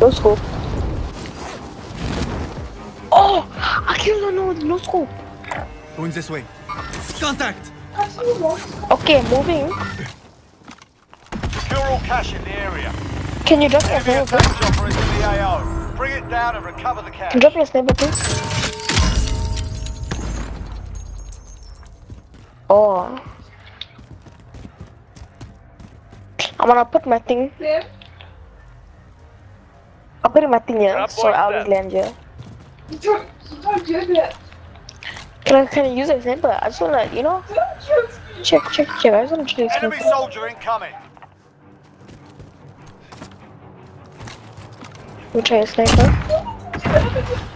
No scope. Oh! I killed him with no scope. Going this way. Contact! Okay, moving. Secure all cash in the area. Can you drop your Enemy sniper? attack chopper is in the AO. Bring it down and recover the cash. Can you drop your sniper, please? Oh. I'm gonna put my thing. I'll put my thing here, Grab so I'll step. just land here. You don't, you don't do that. Can I, can I use a sniper? I just wanna, you know, check, check, check. I just wanna check Enemy sniper. soldier incoming. We'll try a sniper.